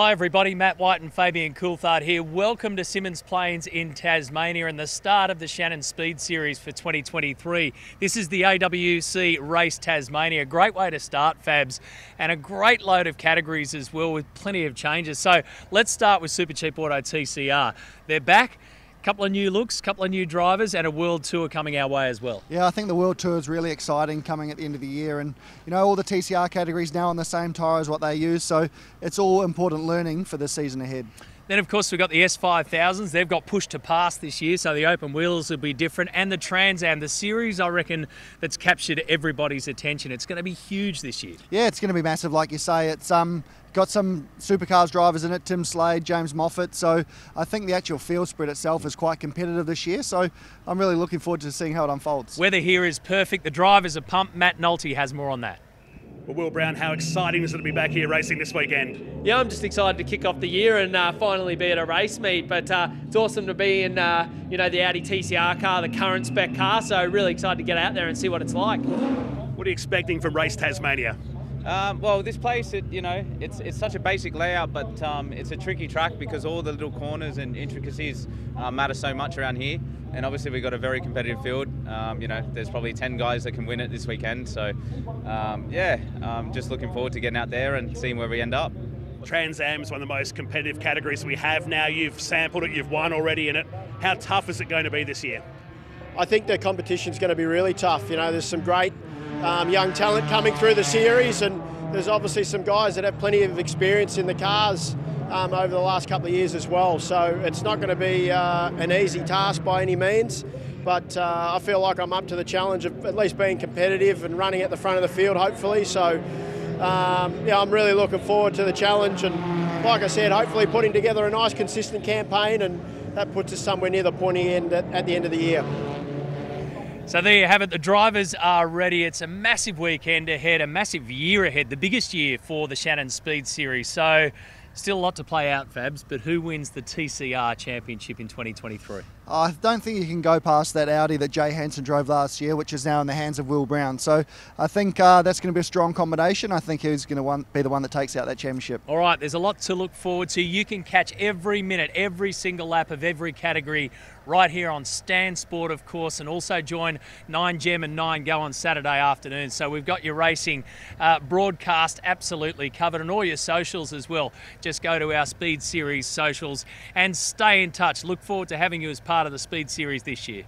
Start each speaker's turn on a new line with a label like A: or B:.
A: Hi, everybody. Matt White and Fabian Coulthard here. Welcome to Symmons Plains in Tasmania and the start of the Shannons Speed Series for 2023. This is the AWC Race Tasmania. Great way to start, Fabs, and a great load of categories as well with plenty of changes. So let's start with Super Cheap Auto TCR. They're back couple of new looks, couple of new drivers, and a world tour coming our way as well.
B: Yeah, I think the world tour is really exciting coming at the end of the year, and you know all the TCR categories now on the same tyre as what they use, so it's all important learning for the season ahead.
A: Then, of course, we've got the S5000s. They've got push to pass this year, so the open wheels will be different. And the Trans Am, the series, I reckon, that's captured everybody's attention. It's going to be huge this year.
B: Yeah, it's going to be massive, like you say. It's um, got some supercars drivers in it Tim Slade, James Moffat. So I think the actual field spread itself is quite competitive this year. So I'm really looking forward to seeing how it unfolds.
A: Weather here is perfect. The drivers are pumped. Matt Nolte has more on that.
C: Well, Will Brown, how exciting is it to be back here racing this weekend?
D: Yeah, I'm just excited to kick off the year and uh, finally be at a race meet. But uh, it's awesome to be in, uh, you know, the Audi TCR car, the current spec car. So really excited to get out there and see what it's like.
C: What are you expecting from Race Tasmania?
E: Um, well, this place, it, you know, it's it's such a basic layout, but um, it's a tricky track because all the little corners and intricacies uh, matter so much around here. And obviously, we've got a very competitive field. Um, you know, there's probably 10 guys that can win it this weekend. So, um, yeah, I'm just looking forward to getting out there and seeing where we end up.
C: Trans Am is one of the most competitive categories we have now. You've sampled it, you've won already in it. How tough is it going to be this year?
F: I think the competition is going to be really tough. You know, there's some great um, young talent coming through the series, and there's obviously some guys that have plenty of experience in the cars um, over the last couple of years as well. So it's not going to be uh, an easy task by any means. But uh, I feel like I'm up to the challenge of at least being competitive and running at the front of the field, hopefully. So, um, yeah, I'm really looking forward to the challenge. And like I said, hopefully putting together a nice, consistent campaign, and that puts us somewhere near the pointy end at, at the end of the year.
A: So there you have it. The drivers are ready. It's a massive weekend ahead, a massive year ahead, the biggest year for the Shannons Speed Series. So still a lot to play out, Fabs, but who wins the TCR Championship in 2023?
B: I don't think you can go past that Audi that Jay Hansen drove last year, which is now in the hands of Will Brown. So I think uh, that's going to be a strong combination. I think he's going to be the one that takes out that championship.
A: All right, there's a lot to look forward to. You can catch every minute, every single lap of every category right here on Stan Sport, of course, and also join 9 Gem and 9 Go on Saturday afternoon. So we've got your racing uh, broadcast absolutely covered and all your socials as well. Just go to our Speed Series socials and stay in touch. Look forward to having you as part part of the Speed Series this year.